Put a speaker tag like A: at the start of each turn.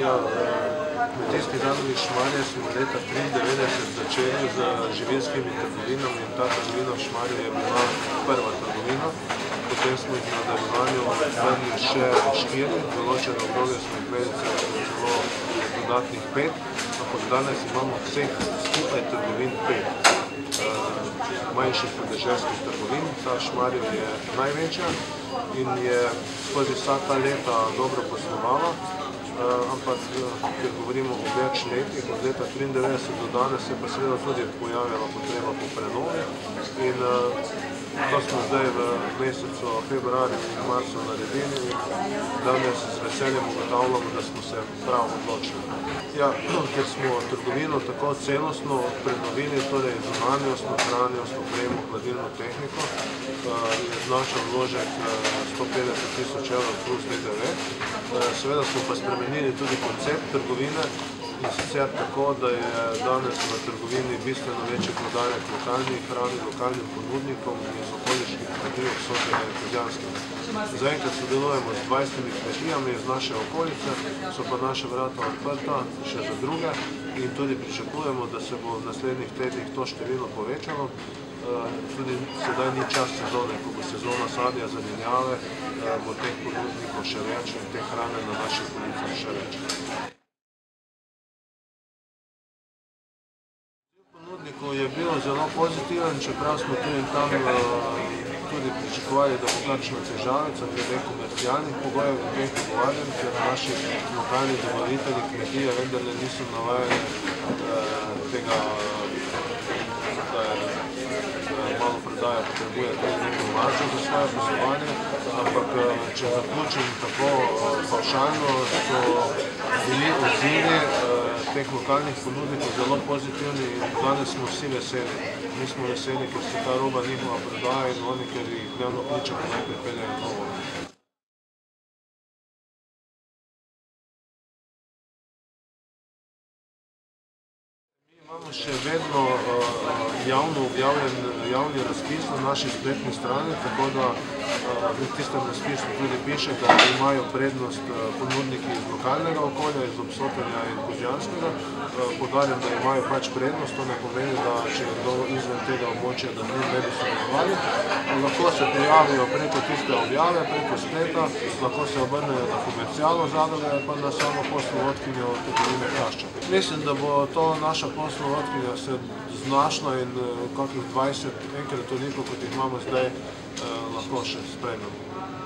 A: Ja, Kmetijski zadrugi Šmarje smo leta 1993 začeli z živilskimi trgovinami in ta trgovina v Šmarju je bila prva trgovina. Potem smo jih na nadaljevanju odprli še štiri, določene obdobje smo jih imeli celo dodatnih pet, ampak danes imamo vseh skupaj trgovin pet manjših podeželskih trgovin. Ta Šmarjev je največja in je skozi vsa ta leta dobro poslovala, ampak ker govorimo o več letih, od leta 1993 do danes se pa seveda tudi pojavila potreba po prenovi in to smo zdaj v mesecu februarju in marcu naredili in danes z veseljem ugotavljamo, da smo se prav odločili. Ja, ker smo trgovino tako celostno prenovili, torej zunanjost, notranjost, opremo, hladilno tehniko, je znašal vložek 150 tisoč evrov plus DDV. Seveda smo pa spremenili tudi koncept trgovine in sicer tako, da je danes v trgovini bistveno večji prodajnik lokalnih hrani, lokalnim ponudnikom in z okoliških kmetij ob Sotelja in Kozjanskega. Zaenkrat sodelujemo z 20 kmetijami iz naše okolice, so pa naše vrata odprta še za druge in tudi pričakujemo, da se bo v naslednjih tednih to število povečalo. Tudi sedaj ni čas sezone, ko bo sezona sadja, zelenjave, bo teh ponudnikov še več in te hrane na naših policah še več. Ponudnikov je bil zelo pozitiven, čeprav smo tu in tam tudi pričakovali, da bo kakšna težavica glede komercialnih pogojev in teh pogovarjanj, ker naši lokalni dobavitelji kmetije vendarle niso navajeni tega, da je malo prodaja potrebuje tudi neko maržo za svoje poslovanje, ampak če zaključim tako pavšalno, so bili odzivi teh lokalnih ponudnikov zelo pozitivni in danes smo vsi veseli. Mi smo veseli, ker se ta roba njihova prodaja in oni, ker jih dnevno kličemo, naj pripeljejo imamo še vedno javno objavljen javni razpis na naši spletni strani, tako da v tistem razpisu tudi piše, da imajo prednost ponudniki iz lokalnega okolja, iz Obsotelja in Kozjanskega. Poudarjam, da imajo pač prednost, to ne pomeni, da če je kdo izven tega območja, da ne bi sodelovali. Lahko se prijavijo preko tiste objave, preko spleta, lahko se obrnejo na komercialno zadrugo ali pa na samo poslovodkinjo trgovine Kraščan. Mislim, da bo to naša poslovodkinja se znašla in kakih 20, enkrat toliko, kot jih imamo zdaj, lahko še sprejmemo.